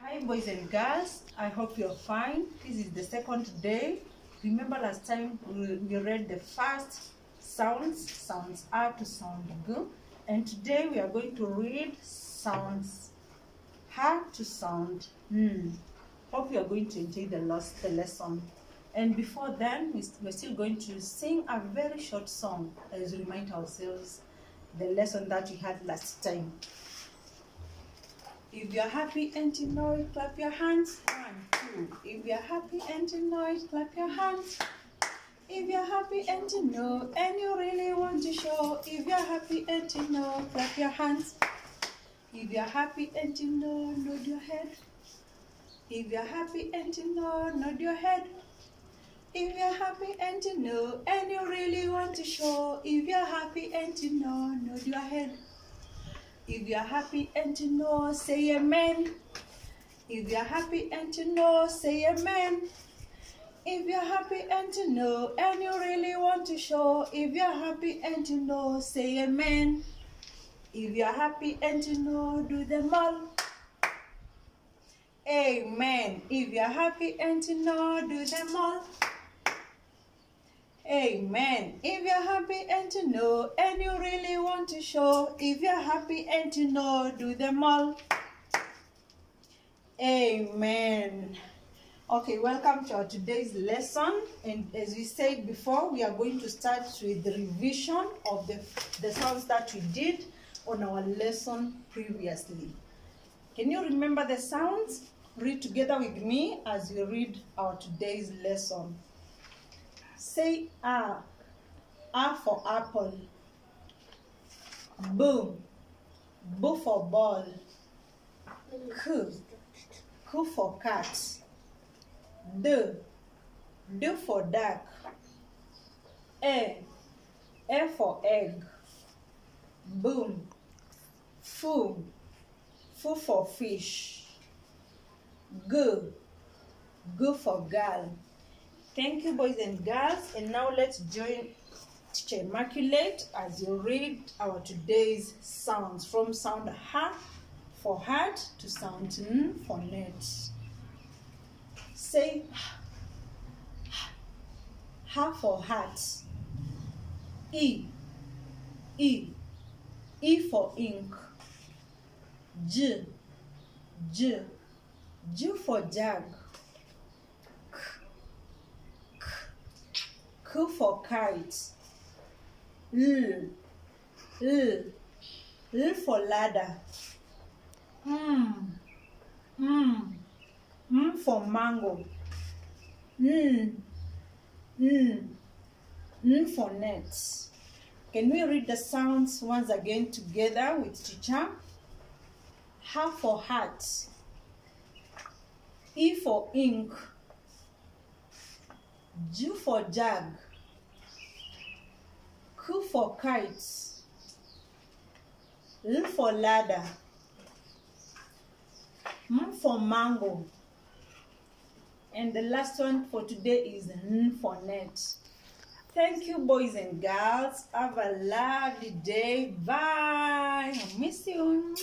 Hi, boys and girls. I hope you're fine. This is the second day. Remember last time we, read the first sounds, sounds A to sound G. And today we are going to read sounds Ha to sound N. Hope you are going to enjoy the, last, the lesson. And before then, we- we're still going to sing a very short song as we remind ourselves the lesson that we had last time. If you're happy and you know it, clap your hands. One, two. If you're happy and you know it, clap your hands. If you're happy and you know and you really want to show, if you're happy and you know, clap your hands. If you're happy and you know, nod your head. If you're happy and you know, nod your head. If you're happy and you know and you really want to show, if you're happy and you know, nod your head. If you're happy and you know, say amen. If you're happy and you know, say amen. If you're happy and you know, and you really want to show, if you're happy and you know, say amen. If you're happy and you know, do them all. Amen. If you're happy and you know, do them all. Amen. If you're happy and you know, and you really want to show, if you're happy and you know, do them all. Amen. Okay, welcome to our today's lesson. And as we said before, we are going to start with the revision of the, the sounds that we did on our lesson previously. Can you remember the sounds? Read together with me as we read our today's lesson. Say A. A for apple. Boom. B for ball. K. K for cat. D. D for duck. E. E for egg. Boom. Foo. Foo for fish. G. G for girl. Thank you, boys and girls. And now let's join Teacher Immaculate as you read our today's sounds from sound ha for heart to sound n for net. Say ha for heart. E. E. E for ink. J. J. J for jug. K for kite. L. L. L for ladder. M. M. M for mango. N. N. N for net. Can we read the sounds once again together with teacher? H for heart. E for ink. J for jug. K for kite. L for ladder. M for mango. And the last one for today is N for net. Thank you, boys and girls. Have a lovely day. Bye. I miss you.